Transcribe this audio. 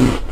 Mm-hmm.